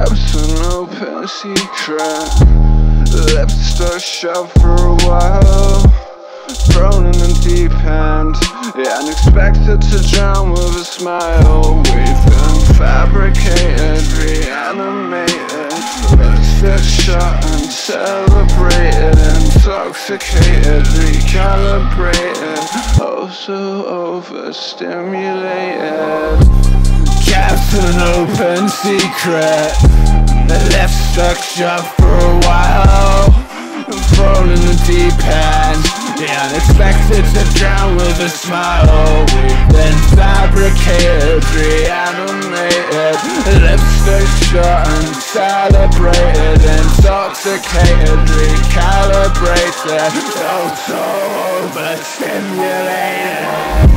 open secret Left stuck shut for a while. Thrown in the deep end. Yeah, unexpected to drown with a smile. We've been fabricated, reanimated. Left stuck shut and celebrated. Intoxicated, recalibrated. Oh so overstimulated. An open secret Left stuck shut for a while. Thrown in the deep end The unexpected to drown with a smile. We've been fabricated, reanimated. Left shut and celebrated Intoxicated, recalibrated. So overstimulated